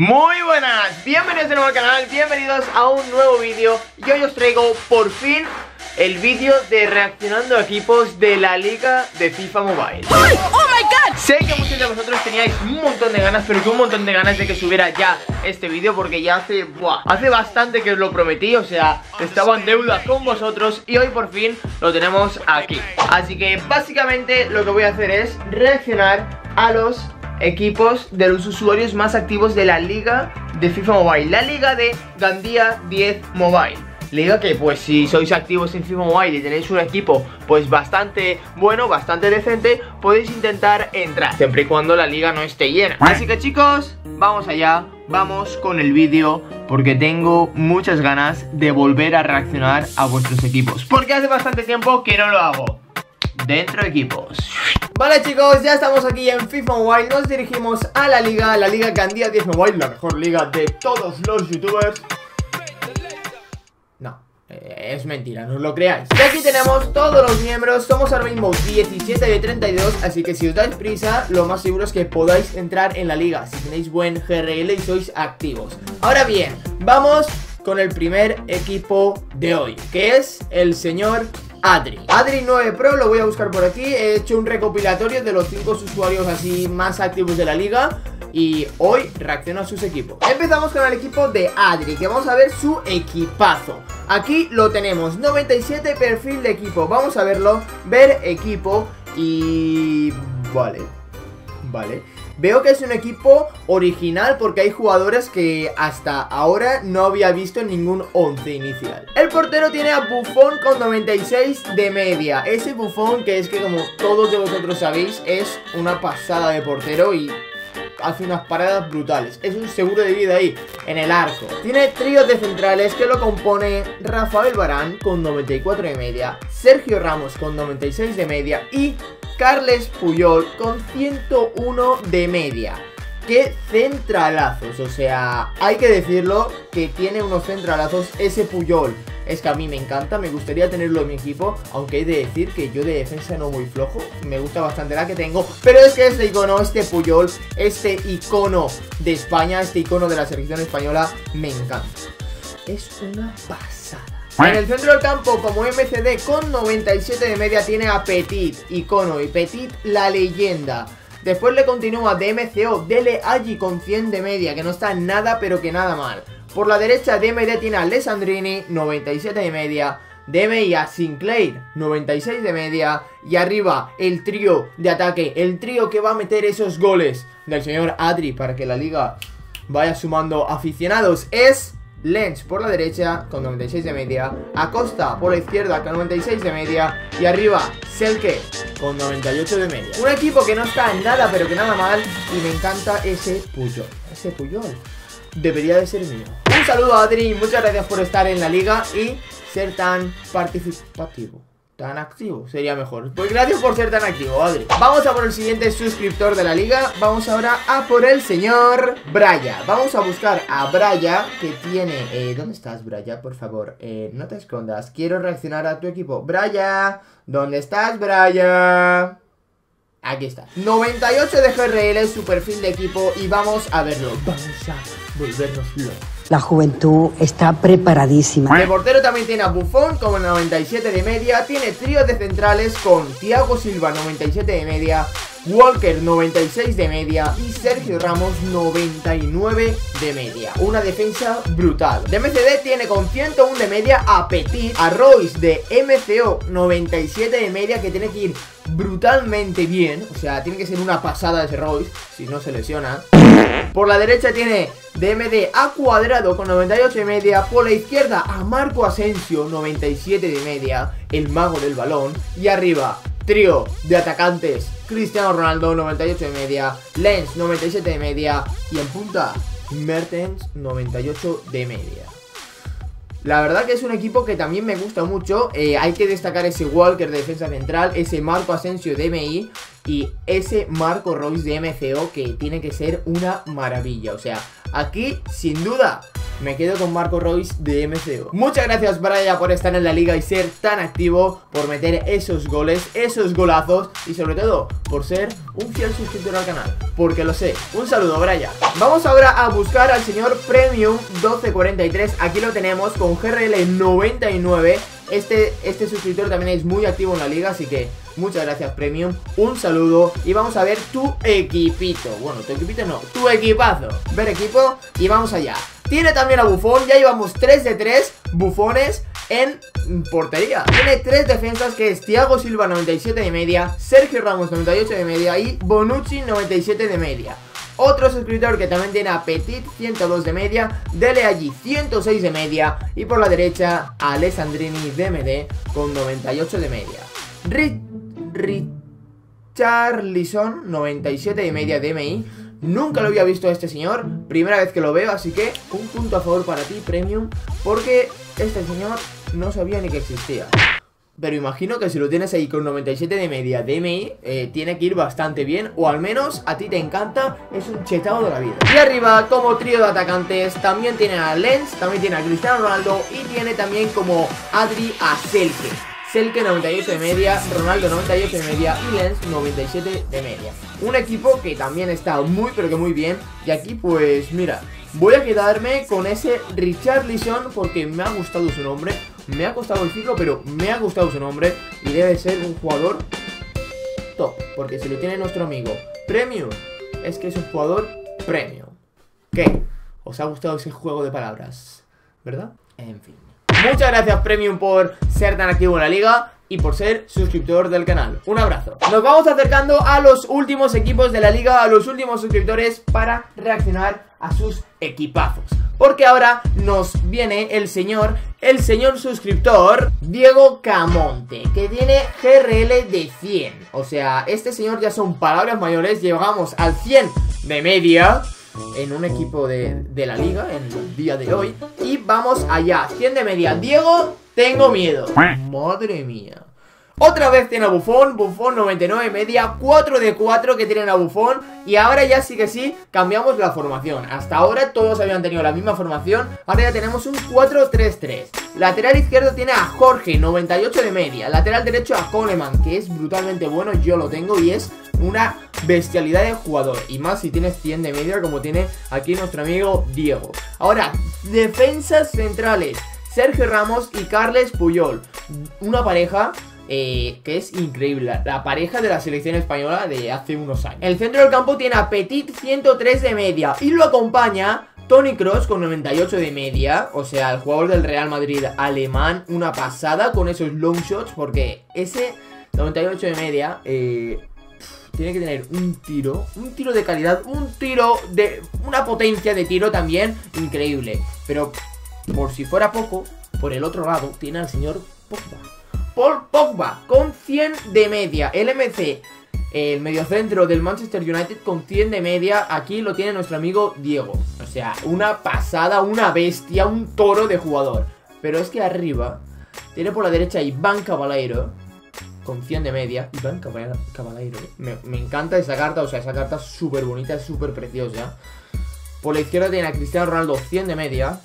Muy buenas, bienvenidos de nuevo al canal, bienvenidos a un nuevo vídeo. Y hoy os traigo por fin el vídeo de reaccionando a equipos de la liga de FIFA Mobile. ¡Oh, my God! Sé que muchos de vosotros teníais un montón de ganas, pero que un montón de ganas de que subiera ya este vídeo Porque ya hace, buah, hace bastante que os lo prometí, o sea, estaba en deuda con vosotros Y hoy por fin lo tenemos aquí. Así que básicamente lo que voy a hacer es reaccionar a los equipos de los usuarios más activos de la liga de FIFA Mobile. La liga de Gandía 10 Mobile. Liga que pues si sois activos en FIFA Mobile y tenéis un equipo pues bastante bueno, bastante decente Podéis intentar entrar, siempre y cuando la liga no esté llena. Así que chicos, vamos allá, vamos con el vídeo Porque tengo muchas ganas de volver a reaccionar a vuestros equipos Porque hace bastante tiempo que no lo hago. Dentro equipos Vale chicos, ya estamos aquí en FIFA Mobile. Nos dirigimos a la liga, la liga Candía 10 Mobile La mejor liga de todos los youtubers. No, eh, es mentira, no os lo creáis. Y aquí tenemos todos los miembros. Somos ahora mismo 17 de 32 Así que si os dais prisa, lo más seguro es que podáis entrar en la liga. Si tenéis buen GRL y sois activos. Ahora bien, vamos con el primer equipo de hoy Que es el señor Adri. Adri 9 Pro, lo voy a buscar por aquí. He hecho un recopilatorio de los 5 usuarios así más activos de la liga y hoy reacciono a sus equipos. Empezamos con el equipo de Adri Que vamos a ver su equipazo. Aquí lo tenemos, 97 perfil de equipo. Vamos a verlo, ver equipo Y... Vale Vale Veo que es un equipo original porque hay jugadores que hasta ahora no había visto en ningún 11 inicial. El portero tiene a Buffon con 96 de media. Ese Buffon que es que como todos de vosotros sabéis es una pasada de portero y hace unas paradas brutales. Es un seguro de vida ahí, en el arco. Tiene tríos de centrales que lo compone Rafael Barán con 94 de media, Sergio Ramos con 96 de media y Carles Puyol con 101 de media. ¡Qué centralazos! O sea, hay que decirlo que tiene unos centralazos ese Puyol. Es que a mí me encanta, me gustaría tenerlo en mi equipo Aunque hay de decir que yo de defensa no muy flojo Me gusta bastante la que tengo Pero es que este icono, este Puyol Este icono de España Este icono de la selección española Me encanta Es una pasada en el centro del campo, como MCD con 97 de media, tiene a Petit, icono, y Petit, la leyenda. Después le continúa DMCO, Dele Allí con 100 de media, que no está nada, pero que nada mal. Por la derecha, DMD tiene a Alessandrini, 97 de media. DMI a Sinclair, 96 de media. Y arriba, el trío de ataque, el trío que va a meter esos goles del señor Adri para que la liga vaya sumando aficionados. Es Lens por la derecha con 96 de media, Acosta por la izquierda con 96 de media y arriba Selke con 98 de media. Un equipo que no está en nada pero que nada mal y me encanta ese Puyol, ese Puyol debería de ser mío. Un saludo a Adri, muchas gracias por estar en la liga y ser tan participativo tan activo, sería mejor. Pues gracias por ser tan activo, Adri Vamos a por el siguiente suscriptor de la liga. Vamos ahora a por el señor Braya. Vamos a buscar a Braya Que tiene... Eh, ¿Dónde estás, Braya? Por favor, eh, no te escondas. Quiero reaccionar a tu equipo. Braya, ¿dónde estás, Braya? Aquí está. 98 de GRL, su perfil de equipo Y vamos a verlo. Vamos a volvernos locos la juventud está preparadísima. El portero también tiene a Buffon con 97 de media. Tiene tríos de centrales con Thiago Silva 97 de media. Walker 96 de media y Sergio Ramos 99 de media. Una defensa brutal. De MCD tiene con 101 de media a Petit, a Royce de MCO 97 de media que tiene que ir brutalmente bien. O sea, tiene que ser una pasada ese Royce, si no se lesiona. Por la derecha tiene DMD a cuadrado con 98 de media. Por la izquierda a Marco Asensio 97 de media, el mago del balón. Y arriba Trío de atacantes. Cristiano Ronaldo 98 de media. Lens 97 de media. Y en punta Mertens 98 de media. La verdad que es un equipo que también me gusta mucho. Eh, Hay que destacar ese Walker de defensa central Ese Marco Asensio de MI Y ese Marco Royce de MCO Que tiene que ser una maravilla. O sea, aquí sin duda me quedo con Marco Royce de MCO. Muchas gracias Brian por estar en la liga y ser tan activo, por meter esos goles, esos golazos y sobre todo por ser un fiel suscriptor al canal, porque lo sé. Un saludo Brian. Vamos ahora a buscar al señor Premium 1243, aquí lo tenemos con GRL 99 este, este suscriptor también es muy activo en la liga, así que muchas gracias Premium, un saludo y vamos a ver tu equipito, bueno, tu equipito no, tu equipazo, ver equipo y vamos allá. Tiene también a Bufón, ya llevamos 3 de 3 bufones en portería. Tiene 3 defensas que es Thiago Silva 97 de media, Sergio Ramos 98 de media y Bonucci 97 de media. Otro suscriptor que también tiene a Petit 102 de media, Dele allí 106 de media y por la derecha Alessandrini DMD con 98 de media. Richarlison 97 de media DMI. Nunca lo había visto a este señor, primera vez que lo veo, así que un punto a favor para ti, Premium, porque este señor no sabía ni que existía. Pero imagino que si lo tienes ahí con 97 de media DMI, eh, tiene que ir bastante bien. O al menos a ti te encanta, es un chetado de la vida. Y arriba, como trío de atacantes, también tiene a Lens, también tiene a Cristiano Ronaldo y tiene también como Adri a Selke. Selke 98 de media, Ronaldo 98 de media y Lens 97 de media. Un equipo que también está muy pero que muy bien. Y aquí pues mira, voy a quedarme con ese Richarlison porque me ha gustado su nombre. Me ha costado el ciclo, pero me ha gustado su nombre y debe ser un jugador top. Porque si lo tiene nuestro amigo Premium, es que es un jugador Premium. ¿Qué? ¿Os ha gustado ese juego de palabras? ¿Verdad? En fin. Muchas gracias Premium por ser tan activo en la liga y por ser suscriptor del canal. Un abrazo. Nos vamos acercando a los últimos equipos de la liga, a los últimos suscriptores para reaccionar a sus equipazos. Porque ahora nos viene el señor, el señor suscriptor Diego Camonte, que tiene GRL de 100. O sea, este señor ya son palabras mayores, llegamos al 100 de media en un equipo de, de, la liga en el día de hoy. Y vamos allá, 100 de media. Diego, tengo miedo. Madre mía. Otra vez tiene a Bufón, Bufón 99 media, 4 de 4 que tienen a Bufón Y ahora ya sí que sí, cambiamos la formación. Hasta ahora todos habían tenido la misma formación. Ahora ya tenemos un 4-3-3 Lateral izquierdo tiene a Jorge, 98 de media. Lateral derecho a Coleman, que es brutalmente bueno, yo lo tengo y es una bestialidad de jugador. Y más si tienes 100 de media como tiene aquí nuestro amigo Diego. Ahora, defensas centrales. Sergio Ramos y Carles Puyol. Una pareja eh, que es increíble, la, pareja de la selección española de hace unos años. El centro del campo tiene a Petit 103 de media. Y lo acompaña Tony Cross con 98 de media, o sea, el jugador del Real Madrid alemán, una pasada con esos long shots, porque ese 98 de media eh, tiene que tener un tiro, un tiro de calidad, un tiro de una potencia de tiro también increíble. Pero por si fuera poco, por el otro lado tiene al señor Pogba. Paul Pogba con 100 de media. El MC, el mediocentro del Manchester United con 100 de media. Aquí lo tiene nuestro amigo Diego. O sea, una pasada, una bestia, un toro de jugador. Pero es que arriba tiene por la derecha Iván Caballero con 100 de media. Iván Caballero. Me, me encanta esa carta, o sea, esa carta es súper bonita, es súper preciosa. Por la izquierda tiene a Cristiano Ronaldo 100 de media.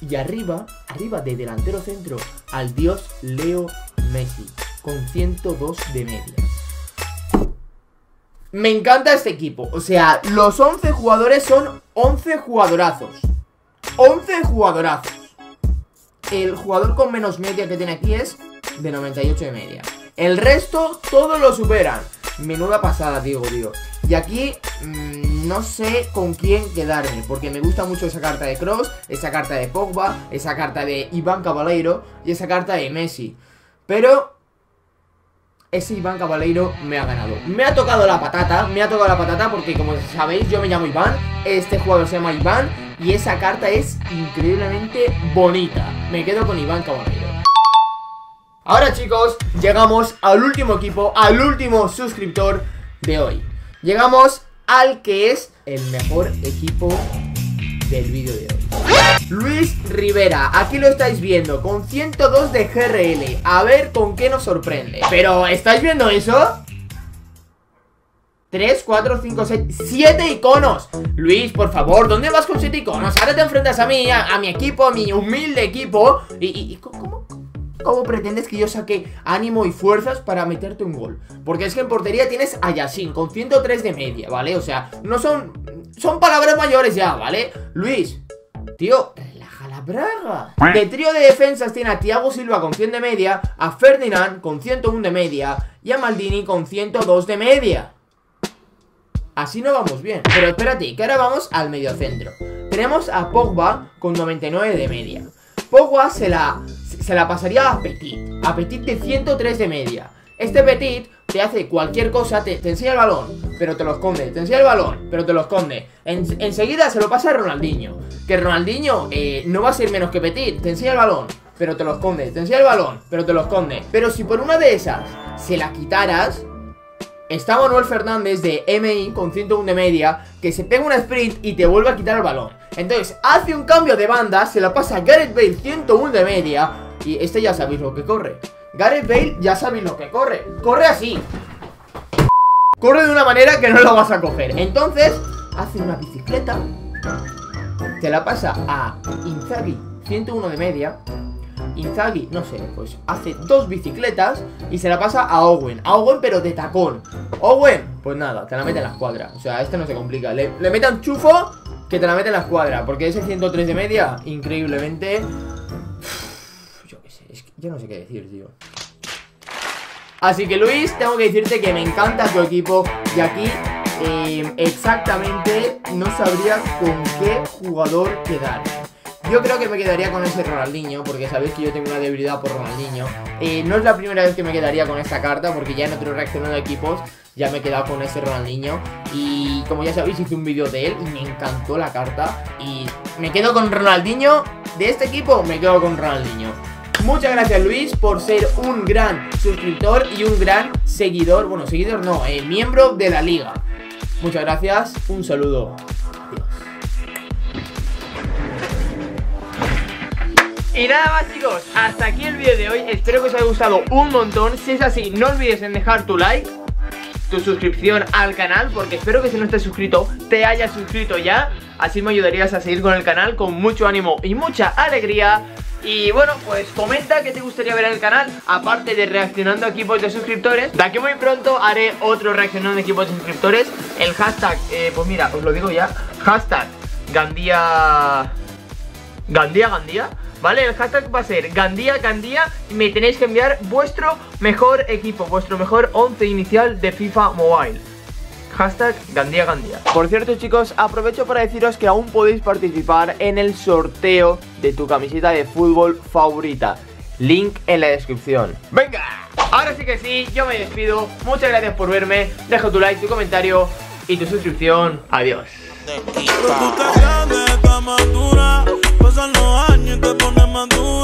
Y arriba, arriba de delantero centro, al dios Leo Messi, con 102 de media. Me encanta este equipo. O sea, los 11 jugadores son 11 jugadorazos. 11 jugadorazos. El jugador con menos media que tiene aquí es de 98 de media. El resto, todos lo superan. Menuda pasada, digo, digo. Y aquí mmm, no sé con quién quedarme, porque me gusta mucho esa carta de Cross, esa carta de Pogba, esa carta de Iván Caballero y esa carta de Messi. Pero ese Iván Caballero me ha ganado. Me ha tocado la patata, me ha tocado la patata porque como sabéis yo me llamo Iván, este jugador se llama Iván y esa carta es increíblemente bonita. Me quedo con Iván Caballero. Ahora chicos, llegamos al último equipo, al último suscriptor de hoy. Llegamos al que es el mejor equipo del vídeo de hoy. Luis Rivera, aquí lo estáis viendo, con 102 de GRL. A ver con qué nos sorprende. Pero, ¿estáis viendo eso? 3, 4, 5, 6, 7 iconos Luis, por favor, ¿dónde vas con 7 iconos? Ahora te enfrentas a mí, a, mi equipo, a mi humilde equipo ¿Y, y, ¿cómo, ¿Cómo pretendes que yo saque ánimo y fuerzas para meterte un gol? Porque es que en portería tienes a Yassin con 103 de media, ¿vale? O sea, no son... Son palabras mayores ya, ¿vale? Luis, tío, relaja la braga De trío de defensas tiene a Thiago Silva con 100 de media A Ferdinand con 101 de media Y a Maldini con 102 de media Así no vamos bien Pero espérate, que ahora vamos al mediocentro Tenemos a Pogba con 99 de media Pogba se la, se la pasaría a Petit. A Petit de 103 de media. Este Petit te hace cualquier cosa, te, enseña el balón, pero te lo esconde, te enseña el balón, pero te lo esconde. enseguida se lo pasa a Ronaldinho, que Ronaldinho eh, no va a ser menos que Petit, te enseña el balón, pero te lo esconde, te enseña el balón, pero te lo esconde. Pero si por una de esas se la quitaras, Está Manuel Fernández de MI con 101 de media Que se pega una sprint y te vuelve a quitar el balón Entonces hace un cambio de banda Se la pasa a Gareth Bale 101 de media Y este ya sabéis lo que corre Gareth Bale ya sabéis lo que corre Corre así Corre de una manera que no lo vas a coger Entonces hace una bicicleta Se la pasa a Inzaghi 101 de media Inzaghi, no sé, pues hace dos bicicletas y se la pasa a Owen. A Owen, pero de tacón. Owen, pues nada, te la mete en la escuadra. O sea, este no se complica. Le, le mete un chufo que te la mete en la escuadra. Porque ese 103 de media, increíblemente. yo no sé qué decir, tío. Así que Luis, tengo que decirte que me encanta tu equipo. Y aquí eh, exactamente no sabría con qué jugador quedar. Yo creo que me quedaría con ese Ronaldinho, porque sabéis que yo tengo una debilidad por Ronaldinho. Eh, no es la primera vez que me quedaría con esta carta, porque ya en otro reaccionado de equipos ya me he quedado con ese Ronaldinho. Y como ya sabéis, hice un vídeo de él y me encantó la carta. Y me quedo con Ronaldinho. De este equipo me quedo con Ronaldinho. Muchas gracias Luis por ser un gran suscriptor y un gran seguidor. Bueno, seguidor no, eh, miembro de la liga. Muchas gracias, un saludo. Y nada más chicos, hasta aquí el vídeo de hoy Espero que os haya gustado un montón Si es así, no olvides en dejar tu like Tu suscripción al canal Porque espero que si no estás suscrito, te hayas suscrito ya. Así me ayudarías a seguir con el canal Con mucho ánimo y mucha alegría. Y bueno, pues comenta qué te gustaría ver en el canal Aparte de reaccionando a equipos de suscriptores. De aquí muy pronto haré otro reaccionando a equipos de suscriptores. El hashtag, eh, pues mira, os lo digo ya. Hashtag Gandía... Gandía, Gandía ¿Vale? El hashtag va a ser Gandía, Gandía Y me tenéis que enviar vuestro mejor equipo Vuestro mejor 11 inicial de FIFA Mobile. Hashtag Gandía Gandía. Por cierto chicos, aprovecho para deciros que aún podéis participar en el sorteo de tu camiseta de fútbol favorita. Link en la descripción. ¡Venga! Ahora sí que sí, yo me despido. Muchas gracias por verme. Deja tu like, tu comentario y tu suscripción. Adiós te pones más dura